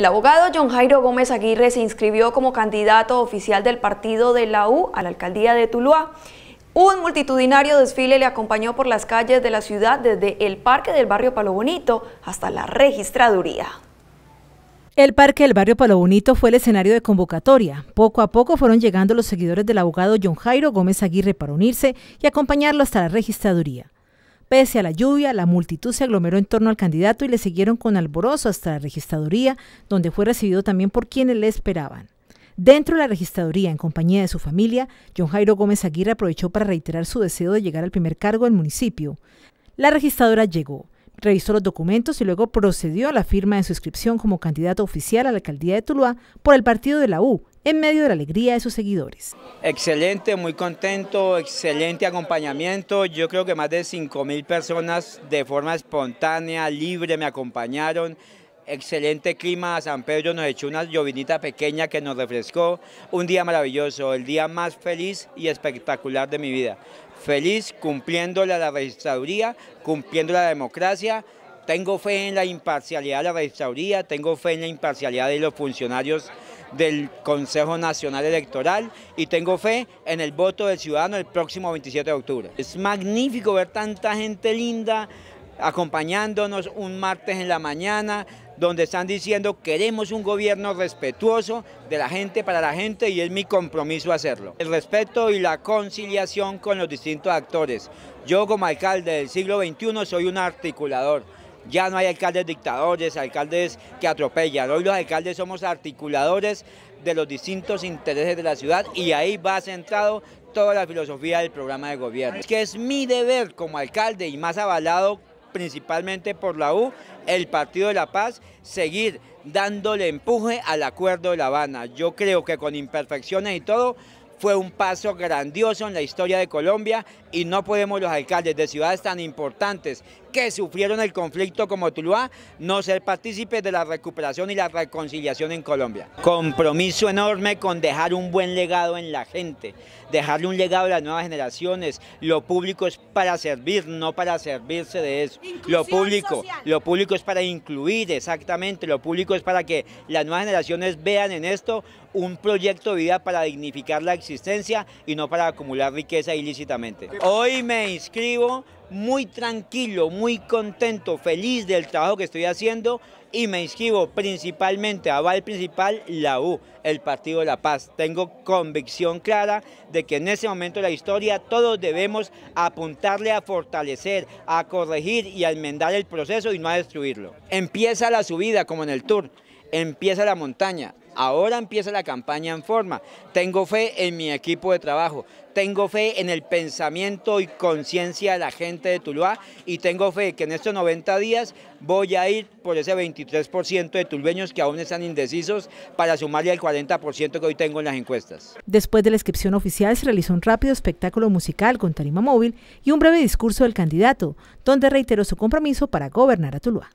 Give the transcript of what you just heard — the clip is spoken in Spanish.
El abogado John Jairo Gómez Aguirre se inscribió como candidato oficial del partido de la U a la alcaldía de Tuluá. Un multitudinario desfile le acompañó por las calles de la ciudad desde el parque del barrio Palo Bonito hasta la registraduría. El parque del barrio Palo Bonito fue el escenario de convocatoria. Poco a poco fueron llegando los seguidores del abogado John Jairo Gómez Aguirre para unirse y acompañarlo hasta la registraduría. Pese a la lluvia, la multitud se aglomeró en torno al candidato y le siguieron con alborozo hasta la registraduría, donde fue recibido también por quienes le esperaban. Dentro de la registraduría, en compañía de su familia, John Jairo Gómez Aguirre aprovechó para reiterar su deseo de llegar al primer cargo del municipio. La registradora llegó, revisó los documentos y luego procedió a la firma de su inscripción como candidato oficial a la alcaldía de Tuluá por el partido de la U, en medio de la alegría de sus seguidores. Excelente, muy contento, excelente acompañamiento. Yo creo que más de 5 mil personas de forma espontánea, libre, me acompañaron. Excelente clima, San Pedro nos echó una llovinita pequeña que nos refrescó. Un día maravilloso, el día más feliz y espectacular de mi vida. Feliz cumpliendo la registraduría, cumpliendo la democracia, tengo fe en la imparcialidad de la registraduría, tengo fe en la imparcialidad de los funcionarios del Consejo Nacional Electoral y tengo fe en el voto del ciudadano el próximo 27 de octubre. Es magnífico ver tanta gente linda acompañándonos un martes en la mañana, donde están diciendo queremos un gobierno respetuoso de la gente para la gente y es mi compromiso hacerlo. El respeto y la conciliación con los distintos actores. Yo como alcalde del siglo XXI soy un articulador. Ya no hay alcaldes dictadores, alcaldes que atropellan. Hoy los alcaldes somos articuladores de los distintos intereses de la ciudad y ahí va centrado toda la filosofía del programa de gobierno. Es que es mi deber como alcalde y más avalado principalmente por la U, el Partido de la Paz, seguir dándole empuje al Acuerdo de La Habana. Yo creo que con imperfecciones y todo, fue un paso grandioso en la historia de Colombia y no podemos los alcaldes de ciudades tan importantes que sufrieron el conflicto como Tuluá no ser partícipes de la recuperación y la reconciliación en Colombia. Compromiso enorme con dejar un buen legado en la gente, dejarle un legado a las nuevas generaciones. Lo público es para servir, no para servirse de eso. lo público, lo público es para incluir, exactamente. Lo público es para que las nuevas generaciones vean en esto un proyecto de vida para dignificar la y no para acumular riqueza ilícitamente. Hoy me inscribo muy tranquilo, muy contento, feliz del trabajo que estoy haciendo y me inscribo principalmente a Val Principal, la U, el Partido de la Paz. Tengo convicción clara de que en ese momento de la historia todos debemos apuntarle a fortalecer, a corregir y a enmendar el proceso y no a destruirlo. Empieza la subida como en el Tour, empieza la montaña, Ahora empieza la campaña en forma. Tengo fe en mi equipo de trabajo, tengo fe en el pensamiento y conciencia de la gente de Tuluá y tengo fe que en estos 90 días voy a ir por ese 23% de tulbeños que aún están indecisos para sumarle al 40% que hoy tengo en las encuestas. Después de la inscripción oficial se realizó un rápido espectáculo musical con tarima móvil y un breve discurso del candidato, donde reiteró su compromiso para gobernar a Tuluá.